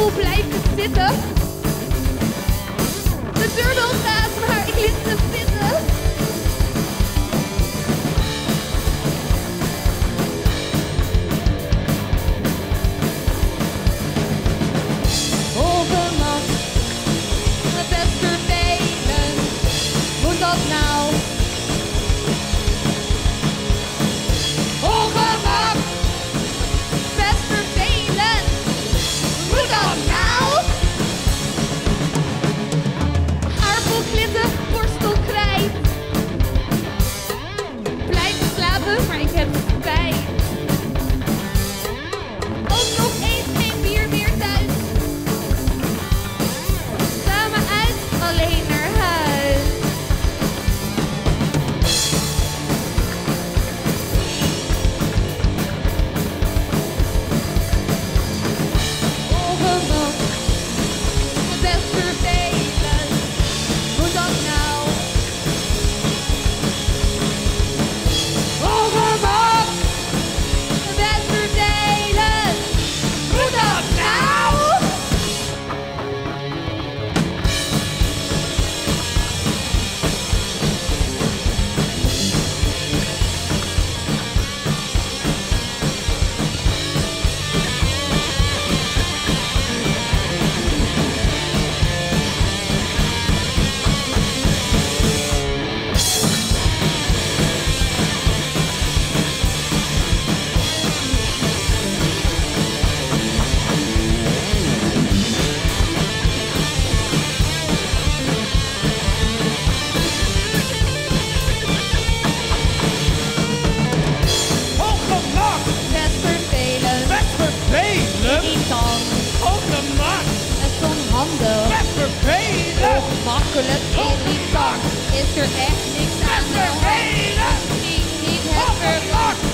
stoel blijven zitten. De deur Kulak elitak is er echt niks aan de hand. Niet, niet het verlokt